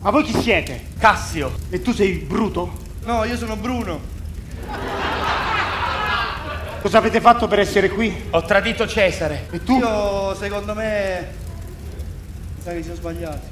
Ma voi chi siete? Cassio. E tu sei Bruto? No, io sono Bruno. Cosa avete fatto per essere qui? Ho tradito Cesare. E tu? Io, secondo me, mi sa che si sono sbagliati.